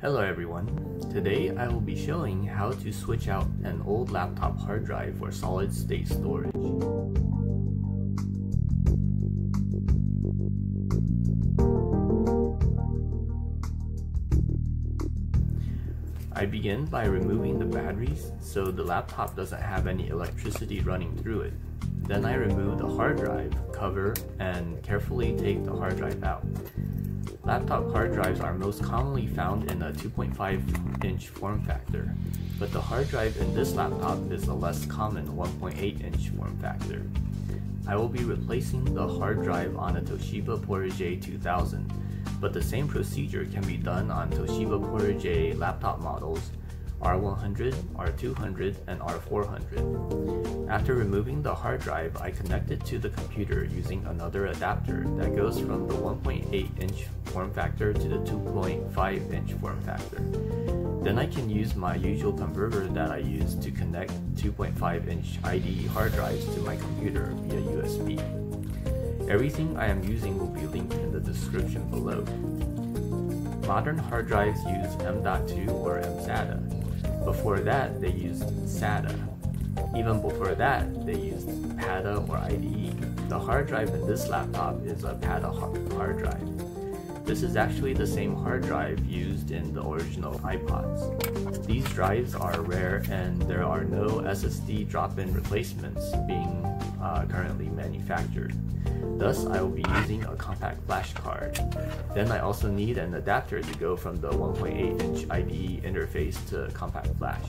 Hello everyone. Today I will be showing how to switch out an old laptop hard drive for solid state storage. I begin by removing the batteries so the laptop doesn't have any electricity running through it. Then I remove the hard drive cover and carefully take the hard drive out. Laptop hard drives are most commonly found in a 2.5 inch form factor, but the hard drive in this laptop is a less common 1.8 inch form factor. I will be replacing the hard drive on a Toshiba Portege 2000, but the same procedure can be done on Toshiba Portege laptop models R100, R200, and R400. After removing the hard drive, I connect it to the computer using another adapter that goes from the 1.8 inch form factor to the 2.5 inch form factor. Then I can use my usual converter that I use to connect 2.5 inch IDE hard drives to my computer via USB. Everything I am using will be linked in the description below. Modern hard drives use M.2 or mSATA. Before that, they used SATA. Even before that, they used PATA or IDE. The hard drive in this laptop is a PATA hard drive. This is actually the same hard drive used in the original iPods. These drives are rare and there are no SSD drop-in replacements being uh, currently manufactured. Thus, I will be using a compact flash card. Then I also need an adapter to go from the 1.8 inch IDE interface to compact flash.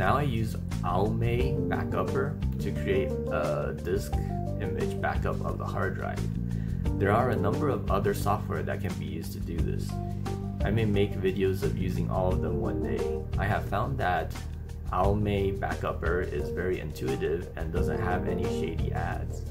Now I use AOMEI Backupper to create a disk image backup of the hard drive. There are a number of other software that can be used to do this. I may make videos of using all of them one day. I have found that AOMEI Backupper is very intuitive and doesn't have any shady ads.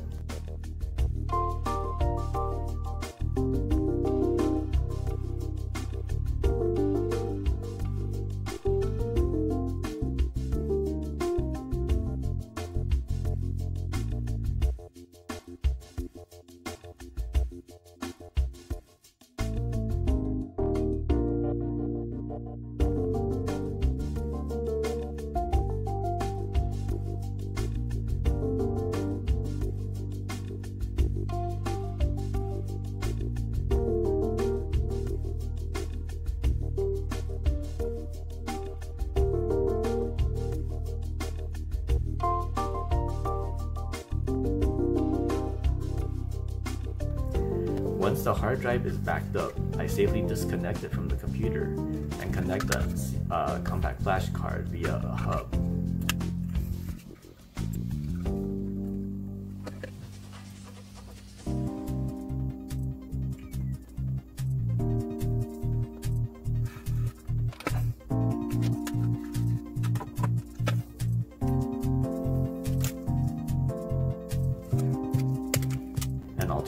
Once the hard drive is backed up, I safely disconnect it from the computer and connect a uh, compact flash card via a hub.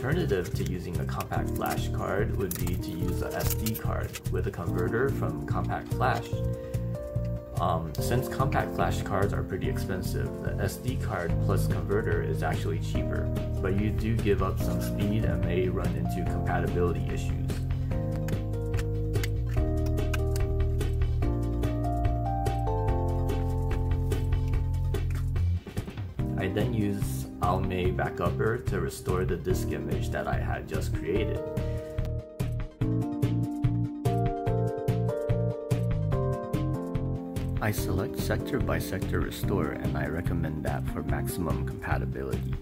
Alternative to using a compact flash card would be to use a SD card with a converter from compact flash. Um, since compact flash cards are pretty expensive, the SD card plus converter is actually cheaper, but you do give up some speed and may run into compatibility issues. Use AOMEI Backupper to restore the disk image that I had just created. I select sector by sector restore and I recommend that for maximum compatibility.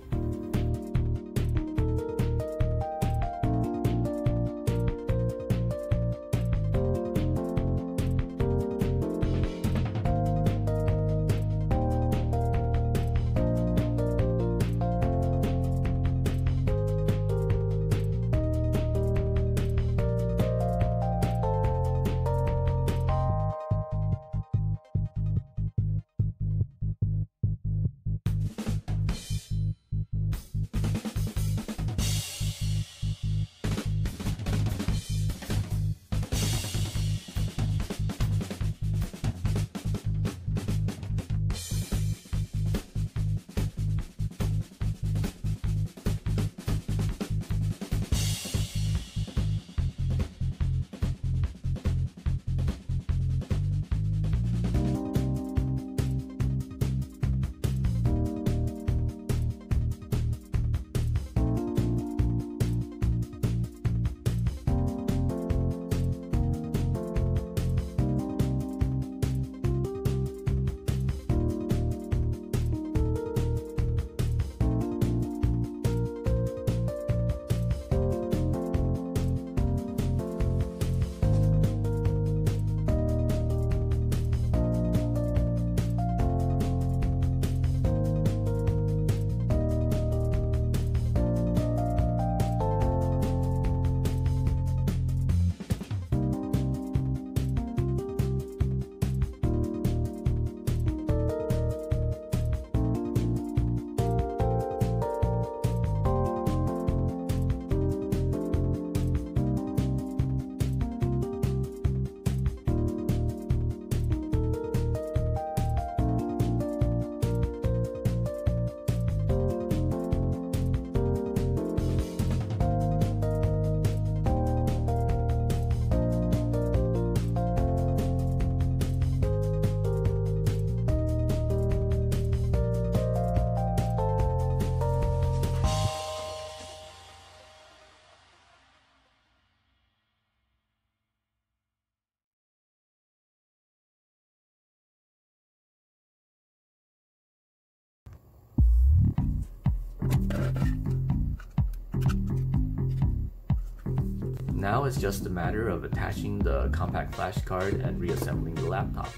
Now it's just a matter of attaching the compact flash card and reassembling the laptop.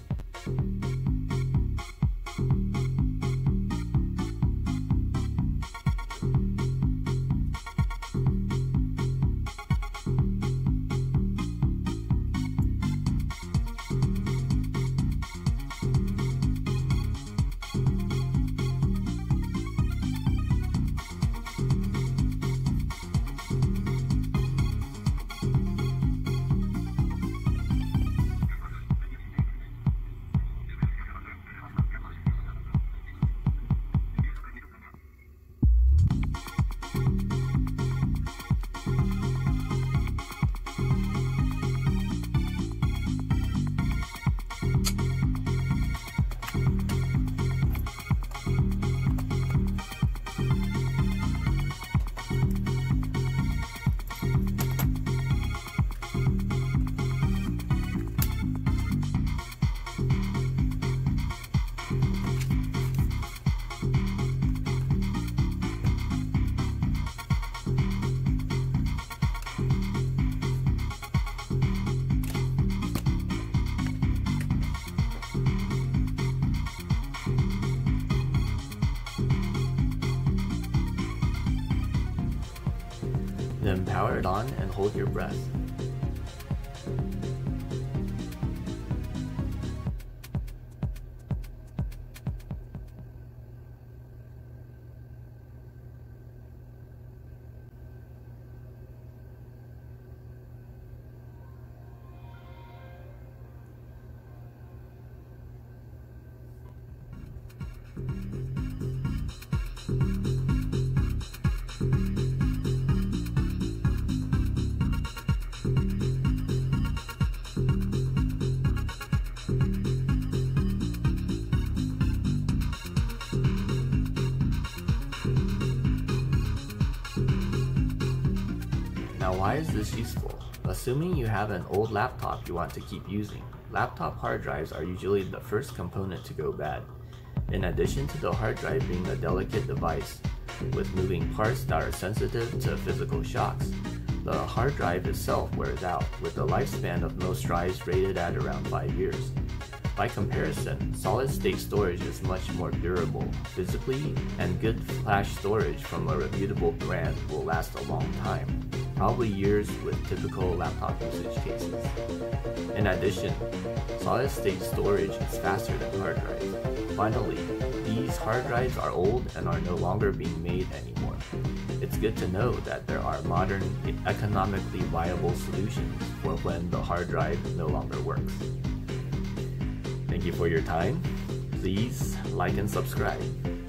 Then power it on and hold your breath. Why is this useful? Assuming you have an old laptop you want to keep using, laptop hard drives are usually the first component to go bad. In addition to the hard drive being a delicate device, with moving parts that are sensitive to physical shocks, the hard drive itself wears out, with the lifespan of most drives rated at around 5 years. By comparison, solid-state storage is much more durable physically, and good flash storage from a reputable brand will last a long time, probably years with typical laptop usage cases. In addition, solid-state storage is faster than hard drives. Finally, these hard drives are old and are no longer being made anymore. It's good to know that there are modern, economically viable solutions for when the hard drive no longer works. Thank you for your time. Please like and subscribe.